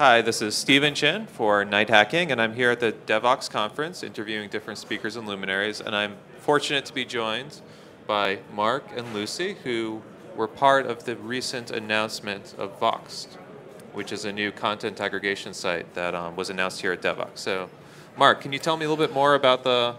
Hi, this is Stephen Chin for Night Hacking, and I'm here at the Devoxx conference interviewing different speakers and luminaries, and I'm fortunate to be joined by Mark and Lucy, who were part of the recent announcement of Voxxed, which is a new content aggregation site that um, was announced here at Devoxx. So, Mark, can you tell me a little bit more about the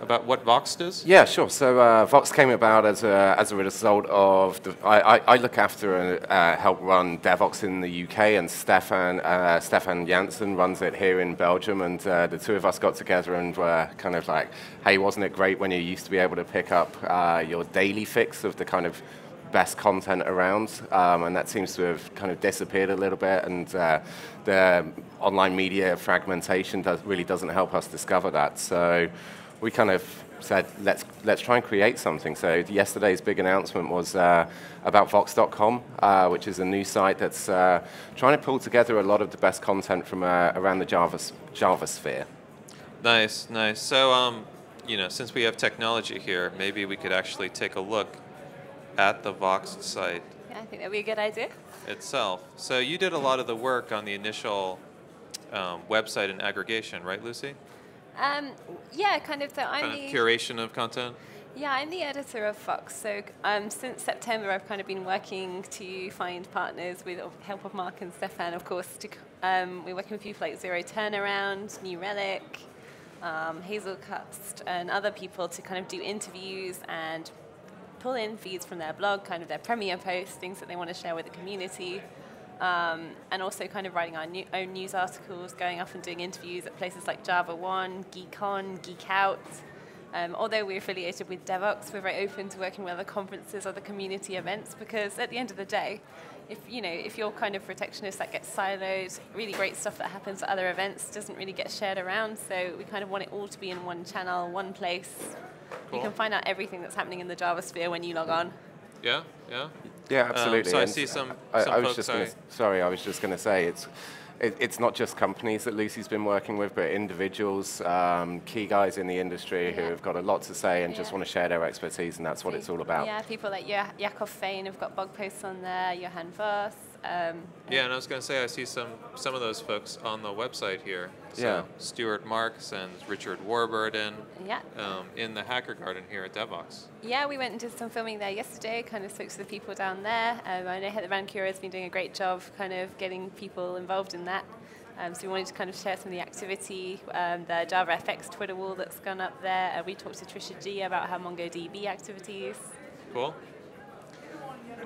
about what Voxxed does? Yeah, sure. So uh, Voxxed came about as a, as a result of the, I, I, I look after and uh, help run Devoxx in the UK, and Stephan uh, Stephan Janssen runs it here in Belgium, and uh, the two of us got together and were kind of like, hey, wasn't it great when you used to be able to pick up uh, your daily fix of the kind of best content around, um, and that seems to have kind of disappeared a little bit. And uh, the online media fragmentation does, really doesn't help us discover that. So we kind of said, let's, let's try and create something. So yesterday's big announcement was uh, about Voxxed.com, uh, which is a new site that's uh, trying to pull together a lot of the best content from uh, around the Java, Java sphere. Nice, nice. So, um, you know, since we have technology here, maybe we could actually take a look at the Voxxed site Yeah, I think that'd be a good idea. itself. So you did a lot of the work on the initial um, website and aggregation, right, Lucy? Um, yeah, kind of. So I'm Kind of the curation of content. yeah, I'm the editor of Voxxed. So um, since September, I've kind of been working to find partners with help of Mark and Stephan, of course. To, um, we're working with people like Zero Turnaround, New Relic, um, Hazelcast, and other people to kind of do interviews and pull in feeds from their blog, kind of their premiere posts, things that they want to share with the community. Um, and also kind of writing our new, own news articles, going off and doing interviews at places like Java One, GeeCON, Geek Out. Um, although we're affiliated with Devoxx, we're very open to working with other conferences, other community events, because at the end of the day, if you know if you're kind of protectionist, that gets siloed. Really great stuff that happens at other events doesn't really get shared around. So we kind of want it all to be in one channel, one place. Cool. You can find out everything that's happening in the Java sphere when you log on. Yeah, yeah. Yeah, Um, absolutely. so I see some- I, some I was folks, just gonna, sorry. sorry, I was just going to say it's. It, it's not just companies that Lucy's been working with, but individuals, um, key guys in the industry who have got a lot to say and just want to share their expertise, and that's what it's all about. Yeah, people like Ja- Yakov Fain have got blog posts on there, Johan Vos. Um, Yeah, and I was going to say I see some some of those folks on the website here. So Yeah. Stuart Marks and Richard Warburton yeah. um, in the Hacker Garden here at Devoxx. Yeah, we went and did some filming there yesterday, kind of spoke to the people down there. Um, I know Heather VanCura has been doing a great job kind of getting people involved in that. Um, so we wanted to kind of share some of the activity, um, the Java FX Twitter wall that's gone up there. Uh, we talked to Trisha Gee about her MongoDB activities. Cool.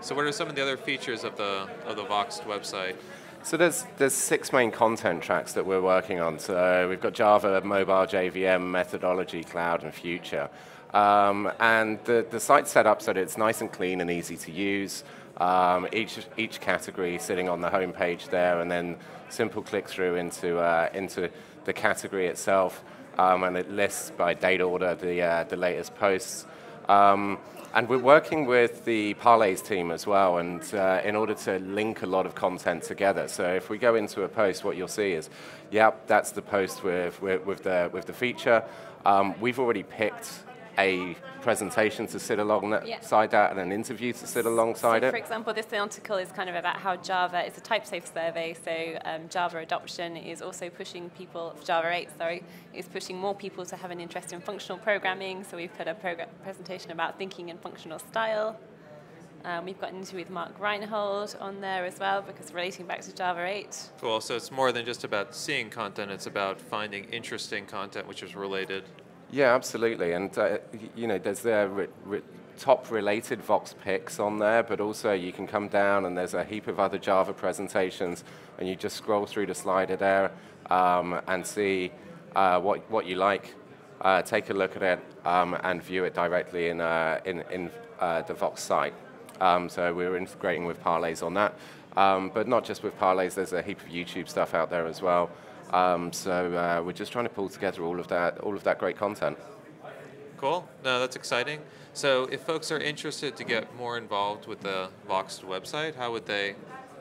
So what are some of the other features of the of the Voxxed website? So there's there's six main content tracks that we're working on. So we've got Java, mobile, JVM, methodology, cloud, and future. Um, and the, the site's set up so that it's nice and clean and easy to use. Um, each each category sitting on the home page there, and then simple click through into uh, into the category itself, um, and it lists by date order the uh, the latest posts. Um, and we're working with the Parleys team as well, and uh, in order to link a lot of content together. So if we go into a post, what you'll see is, yep, that's the post with, with, with the, with the feature. Um, we've already picked a presentation to sit alongside Yeah. that and an interview to sit alongside so it. For example, this article is kind of about how Java is a type safe survey. So um, Java adoption is also pushing people, Java 8, sorry, is pushing more people to have an interest in functional programming. So we've put a program, presentation about thinking in functional style. Um, we've got an interview with Mark Reinhold on there as well, because relating back to Java 8. Cool. So it's more than just about seeing content; it's about finding interesting content which is related. Yeah, absolutely. And, uh, you know, there's their re- re- top related Voxxed picks on there, but also you can come down and there's a heap of other Java presentations, and you just scroll through the slider there um, and see uh, what, what you like. Uh, take a look at it um, and view it directly in, uh, in, in uh, the Voxxed site. Um, so we're integrating with Parleys on that. Um, but not just with Parleys, there's a heap of YouTube stuff out there as well. Um, so uh, we're just trying to pull together all of that, all of that great content. Cool. No, that's exciting. So if folks are interested to get more involved with the Voxxed website, how would they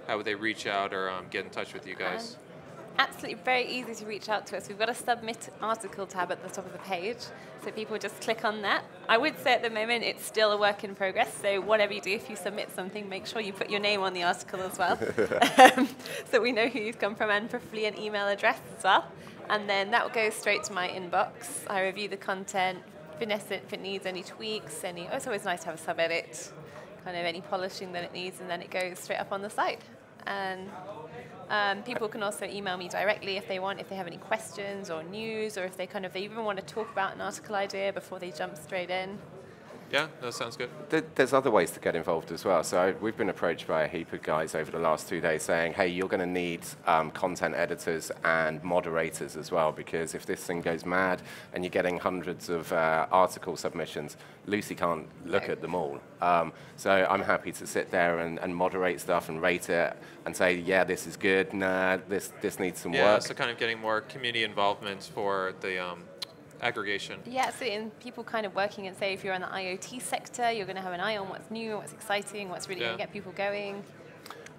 how would they reach out or um, get in touch with you guys? Absolutely very easy to reach out to us. We've got a submit article tab at the top of the page, so people just click on that. I would say at the moment it's still a work in progress, so whatever you do, if you submit something, make sure you put your name on the article as well, um, so we know who you've come from, and preferably an email address as well. And then that will go straight to my inbox. I review the content, finesse it if it needs any tweaks, any. Oh, it's always nice to have a sub edit, kind of any polishing that it needs, and then it goes straight up on the site. And um, people can also email me directly if they want, if they have any questions or news, or if they kind of they even want to talk about an article idea before they jump straight in. Yeah, that sounds good. There's other ways to get involved as well. So we've been approached by a heap of guys over the last two days saying, hey, you're going to need um, content editors and moderators as well, because if this thing goes mad and you're getting hundreds of uh, article submissions, Lucy can't look at them all. Um, so I'm happy to sit there and, and, moderate stuff and rate it and say, yeah, this is good, nah, this, this needs some yeah, work. so kind of getting more community involvement for the um, aggregation. Yeah, so in people kind of working and say if you're in the IoT sector, you're going to have an eye on what's new, what's exciting, what's really yeah. going to get people going.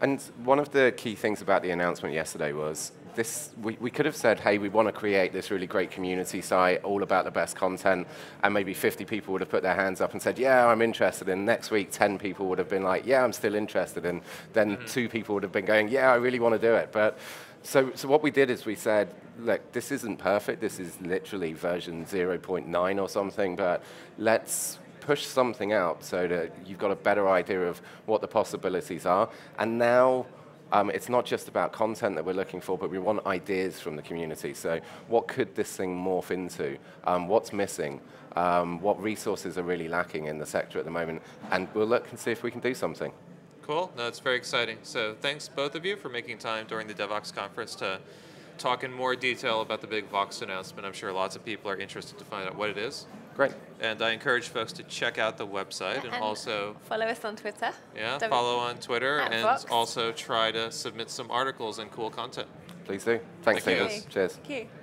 And one of the key things about the announcement yesterday was this, we, we could have said, hey, we want to create this really great community site all about the best content, and maybe 50 people would have put their hands up and said, yeah, I'm interested. And next week, 10 people would have been like, yeah, I'm still interested. And then mm-hmm. two people would have been going, yeah, I really want to do it. But so, so what we did is we said, look, this isn't perfect. This is literally version 0.9 or something, but let's push something out so that you've got a better idea of what the possibilities are. And now um, it's not just about content that we're looking for, but we want ideas from the community. So what could this thing morph into? Um, what's missing? Um, what resources are really lacking in the sector at the moment? And we'll look and see if we can do something. Cool. No, it's very exciting. So thanks both of you for making time during the Devoxx conference to talk in more detail about the big Voxxed announcement. I'm sure lots of people are interested to find out what it is. Great. And I encourage folks to check out the website and, and also follow us on Twitter. Yeah, follow on Twitter and Voxxed. also try to submit some articles and cool content. Please do. Thanks, Thank Cheers. Thank you.